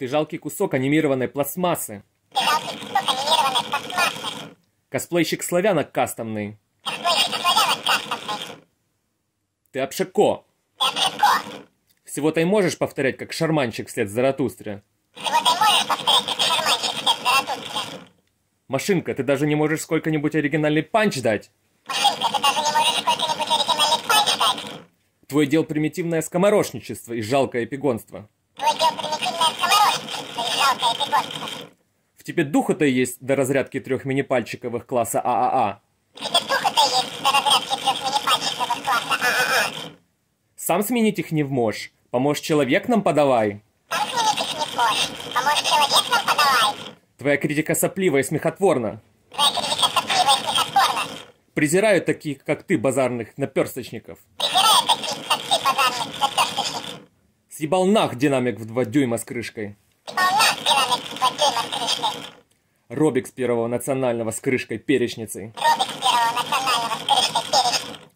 Ты жалкий кусок анимированной пластмассы. Ты жалкий кусок анимированной пластмассы. Косплейщик славянок кастомный. Косплейщик славянок кастомный. Ты обшако. Ты обшако. Всего-то и можешь повторять, как шарманщик вслед Заратустре. Всего ты можешь повторять, как шарманщик вслед Заратустре. Машинка, ты даже не можешь сколько-нибудь оригинальный панч дать. Машинка, ты даже не можешь сколько-нибудь оригинальный панч дать. Твой удел примитивное скоморошничество и жалкое эпигонство. Твой. В тебе духа-то есть до разрядки трех мини-пальчиковых класса ААА. В тебе духа-то есть до разрядки трех мини-пальчиковых класса ААА. Сам сменить их не вможешь. Поможешь человек нам подавай. Сам сменить их не сможешь. Поможешь человек нам подавай. Твоя критика сопливая и смехотворна. Твоя критика сопливая и смехотворна. Презирают таких, как ты, базарных наперсточников. Презирая таких, как ты, базарных наперсточников. Съебал нах динамик в два дюйма с крышкой. Робик с первого национального с крышкой перечницей. Робик с первого национального с крышкой перечницей.